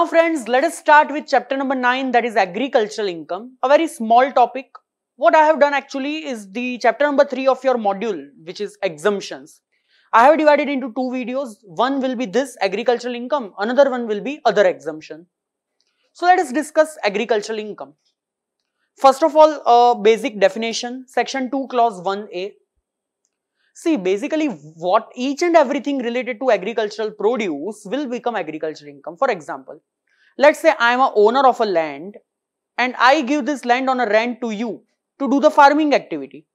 Now friends, let us start with chapter number 9 that is agricultural income. A very small topic. What I have done actually is the chapter number 3 of your module which is exemptions. I have divided into two videos. One will be this agricultural income, another one will be other exemption. So let us discuss agricultural income. First of all, a basic definition, section 2 clause 1a. See, basically what each and everything related to agricultural produce will become agricultural income. For example, let's say I am a owner of a land and I give this land on a rent to you to do the farming activity.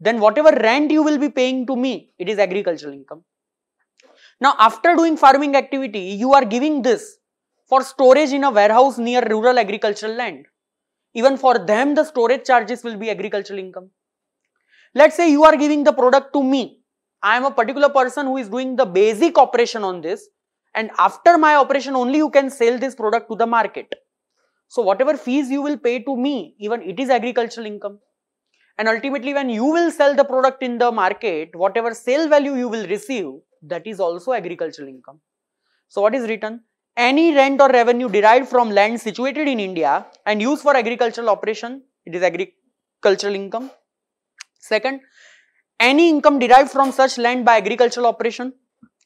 Then whatever rent you will be paying to me, it is agricultural income. Now after doing farming activity, you are giving this for storage in a warehouse near rural agricultural land. Even for them, the storage charges will be agricultural income. Let's say you are giving the product to me. I am a particular person who is doing the basic operation on this and after my operation only you can sell this product to the market. So whatever fees you will pay to me, even it is agricultural income. And ultimately when you will sell the product in the market, whatever sale value you will receive, that is also agricultural income. So what is written? Any rent or revenue derived from land situated in India and used for agricultural operation, it is agricultural income. Second, any income derived from such land by agricultural operation,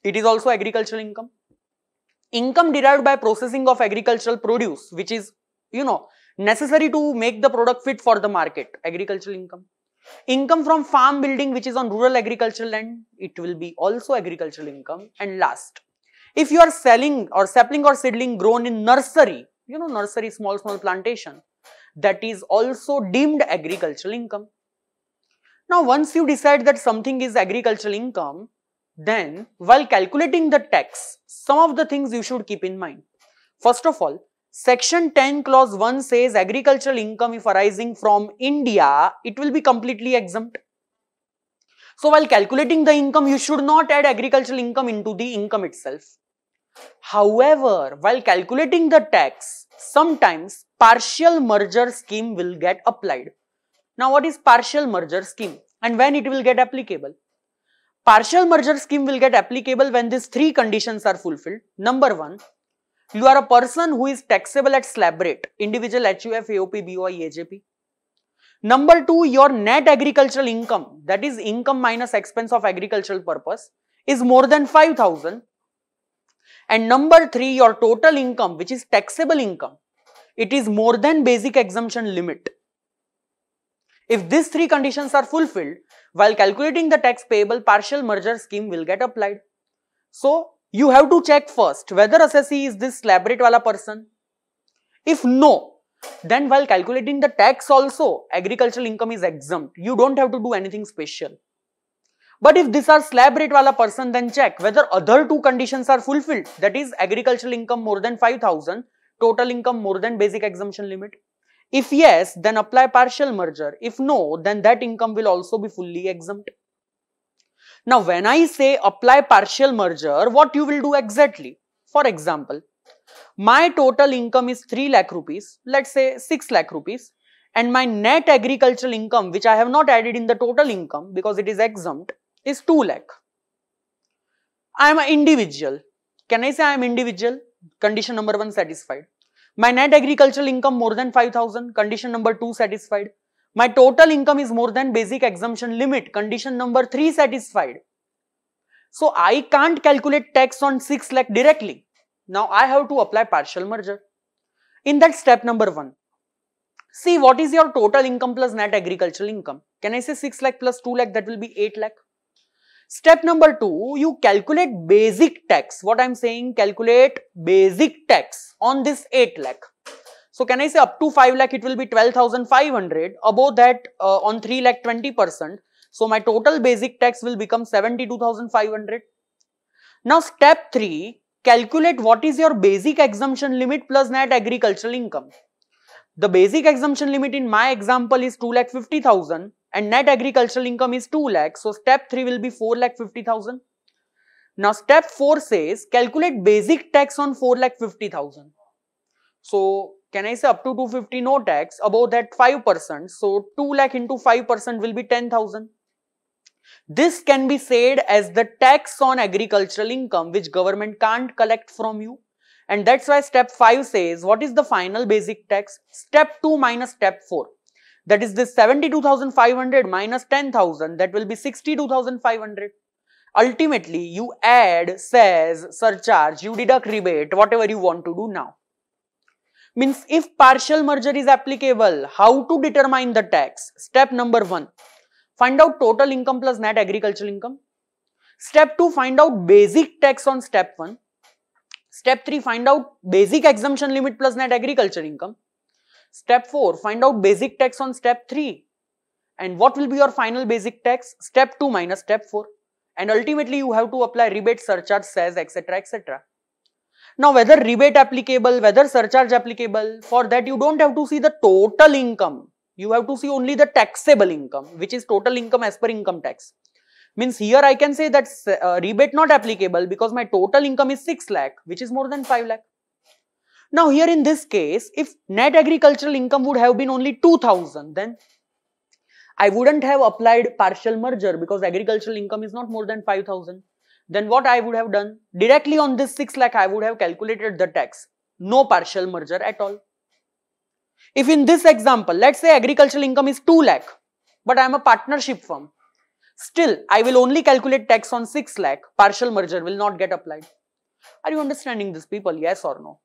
it is also agricultural income. Income derived by processing of agricultural produce, which is, you know, necessary to make the product fit for the market, agricultural income. Income from farm building, which is on rural agricultural land, it will be also agricultural income. And last, if you are selling or sapling or seedling grown in nursery, you know, nursery, small, small plantation, that is also deemed agricultural income. Now, once you decide that something is agricultural income, then while calculating the tax, some of the things you should keep in mind. First of all, section 10 clause 1 says agricultural income if arising from India, it will be completely exempt. So while calculating the income, you should not add agricultural income into the income itself. However, while calculating the tax, sometimes partial merger scheme will get applied. Now, what is partial merger scheme and when it will get applicable? Partial merger scheme will get applicable when these three conditions are fulfilled. Number one, you are a person who is taxable at slab rate, individual HUF, AOP, BOI, AJP. Number two, your net agricultural income, that is income minus expense of agricultural purpose, is more than 5000. And number three, your total income, which is taxable income, it is more than basic exemption limit. If these three conditions are fulfilled, while calculating the tax payable, partial merger scheme will get applied. So, you have to check first whether assessee is this slab rate wala person. If no, then while calculating the tax also, agricultural income is exempt. You don't have to do anything special. But if these are slab rate wala person, then check whether other two conditions are fulfilled. That is agricultural income more than 5000, total income more than basic exemption limit. If yes, then apply partial merger. If no, then that income will also be fully exempt. Now, when I say apply partial merger, what you will do exactly? For example, my total income is 3 lakh rupees, let's say 6 lakh rupees and my net agricultural income which I have not added in the total income because it is exempt is 2 lakh. I am an individual. Can I say I am individual? Condition number 1 satisfied. My net agricultural income more than 5000, condition number 2 satisfied. My total income is more than basic exemption limit, condition number 3 satisfied. So I can't calculate tax on 6 lakh directly. Now I have to apply partial merger. In that step number 1, see what is your total income plus net agricultural income. Can I say 6 lakh plus 2 lakh that will be 8 lakh. Step number two, you calculate basic tax. What I'm saying, calculate basic tax on this 8 lakh. So can I say up to 5 lakh, it will be 12,500. Above that, uh, on 3 lakh, 20%. So my total basic tax will become 72,500. Now step 3, calculate what is your basic exemption limit plus net agricultural income. The basic exemption limit in my example is 2 lakh 50,000 and net agricultural income is 2 lakh. So step 3 will be 4 lakh 50,000. Now step 4 says calculate basic tax on 4 lakh 50,000. So can I say up to 250 no tax above that 5%. So 2 lakh into 5% will be 10,000. This can be said as the tax on agricultural income which government can't collect from you And that's why step 5 says, what is the final basic tax? Step 2 minus step 4. That is this 72,500 minus 10,000, that will be 62,500. Ultimately, you add cess, surcharge, you deduct rebate, whatever you want to do now. Means if partial merger is applicable, how to determine the tax? Step number 1. Find out total income plus net agricultural income. Step 2. Find out basic tax on step 1. Step 3. Find out basic exemption limit plus net agriculture income. Step 4. Find out basic tax on step 3. And what will be your final basic tax? Step 2 minus step 4. And ultimately you have to apply rebate, surcharge, cess, etc. etc. Now whether rebate applicable, whether surcharge applicable, for that you don't have to see the total income. You have to see only the taxable income, which is total income as per income tax. Means here I can say that uh, rebate not applicable because my total income is 6 lakh, which is more than 5 lakh. Now here in this case, if net agricultural income would have been only 2000, then I wouldn't have applied partial merger because agricultural income is not more than 5000 then what I would have done? Directly on this 6 lakh, I would have calculated the tax. No partial merger at all. If in this example, let's say agricultural income is 2 lakh, but I am a partnership firm. Still, I will only calculate tax on 6 lakh. Partial merger will not get applied. Are you understanding this people? Yes or no?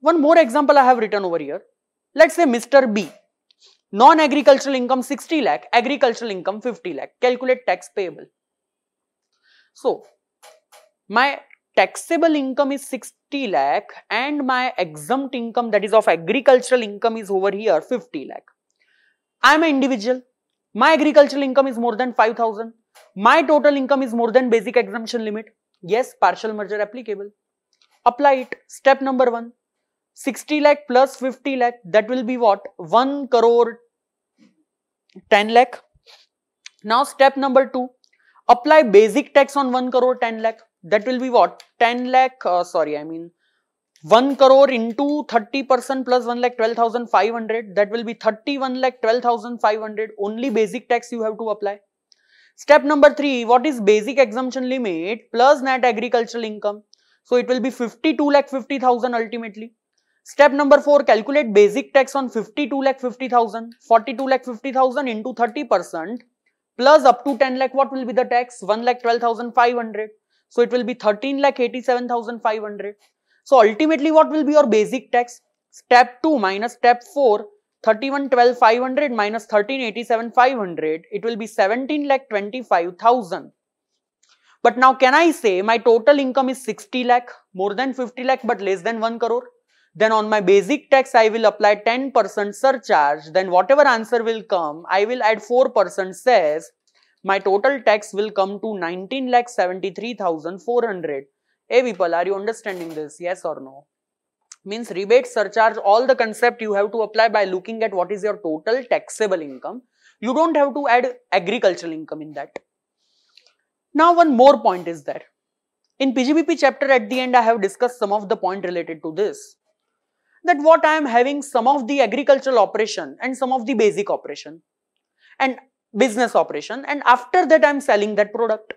One more example I have written over here. Let's say Mr. B. Non-agricultural income 60 lakh, agricultural income 50 lakh. Calculate tax payable. So, my taxable income is 60 lakh and my exempt income that is of agricultural income is over here 50 lakh. I am an individual. My agricultural income is more than 5000. My total income is more than basic exemption limit. Yes, partial merger applicable. Apply it. Step number 1. 60 lakh plus 50 lakh that will be what? 1 crore 10 lakh. Now step number 2 apply basic tax on 1 crore 10 lakh. That will be what? 10 lakh uh, sorry i mean 1 crore into 30 percent plus 1 lakh 12,500 that will be 31 lakh 12,500 only basic tax you have to apply. Step number 3 what is basic exemption limit plus net agricultural income? So it will be 52 lakh 50,000 ultimately step number 4 calculate basic tax on 52 lakh 50,000 42 lakh 50,000 into 30 percent plus up to 10 lakh what will be the tax? 1 lakh 12,500 so it will be 13 lakh 87,500 so ultimately what will be your basic tax? Step 2 minus step 4 31 12 500 minus 13 87 500 it will be 17 lakh 25,000 but now can I say my total income is 60 lakh more than 50 lakh but less than 1 crore then on my basic tax I will apply 10% surcharge. Then whatever answer will come I will add 4% cess my total tax will come to 19 lakh 73,400 hey people are you understanding this? Yes or no? Means rebate surcharge all the concept you have to apply by looking at what is your total taxable income. You don't have to add agricultural income in that. Now one more point is there. In PGBP chapter at the end I have discussed some of the point related to this that what I am having some of the agricultural operation and some of the basic operation and business operation and after that I am selling that product.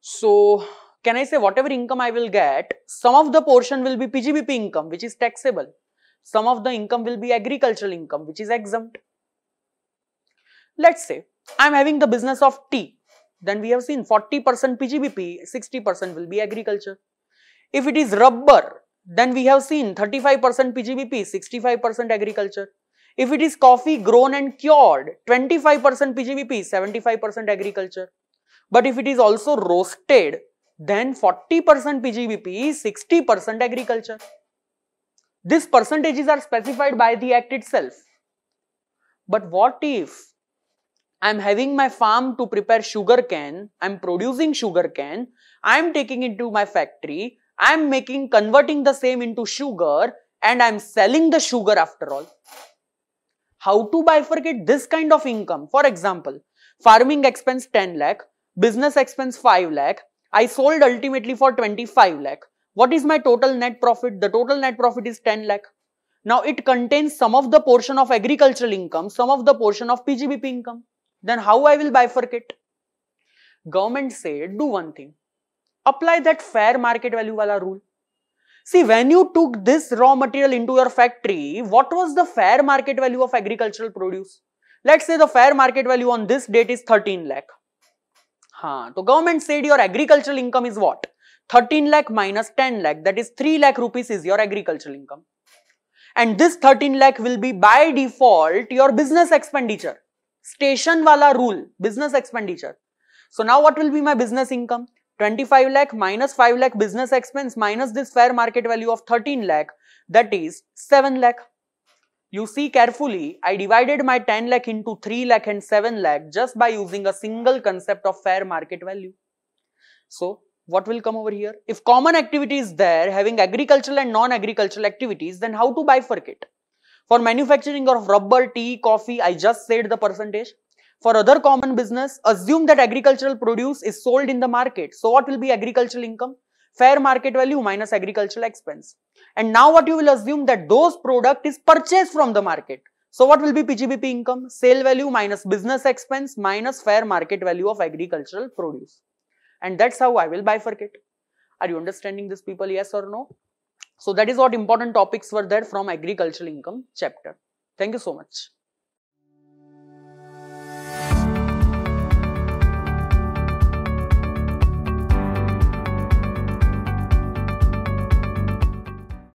So can I say whatever income I will get, some of the portion will be PGBP income which is taxable. Some of the income will be agricultural income which is exempt. Let's say I am having the business of tea. Then we have seen 40% PGBP, 60% will be agriculture. If it is rubber, then we have seen 35% PGBP, 65% agriculture. If it is coffee grown and cured, 25% PGBP, 75% agriculture. But if it is also roasted, then 40% PGBP, 60% agriculture. These percentages are specified by the act itself. But what if I am having my farm to prepare sugar cane, I am producing sugar cane, I am taking it to my factory, I am making, converting the same into sugar and I am selling the sugar after all. How to bifurcate this kind of income? For example, farming expense 10 lakh, business expense 5 lakh, I sold ultimately for 25 lakh. What is my total net profit? The total net profit is 10 lakh. Now it contains some of the portion of agricultural income, some of the portion of PGBP income. Then how I will bifurcate? Government said do one thing apply that fair market value wala rule. See, when you took this raw material into your factory, what was the fair market value of agricultural produce? Let's say the fair market value on this date is 13 lakh. Haan, so government said your agricultural income is what? 13 lakh minus 10 lakh, that is 3 lakh rupees is your agricultural income. And this 13 lakh will be by default your business expenditure. Station wala rule, business expenditure. So now what will be my business income? 25 lakh minus 5 lakh business expense minus this fair market value of 13 lakh that is 7 lakh. You see carefully, I divided my 10 lakh into 3 lakh and 7 lakh just by using a single concept of fair market value. So, what will come over here? If common activity is there having agricultural and non-agricultural activities, then how to bifurcate? For manufacturing of rubber, tea, coffee, I just said the percentage. For other common business, assume that agricultural produce is sold in the market. So what will be agricultural income? Fair market value minus agricultural expense. And now what you will assume that those product is purchased from the market. So what will be PGBP income? Sale value minus business expense minus fair market value of agricultural produce. And that's how I will bifurcate. Are you understanding this people? Yes or no? So that is what important topics were there from agricultural income chapter. Thank you so much.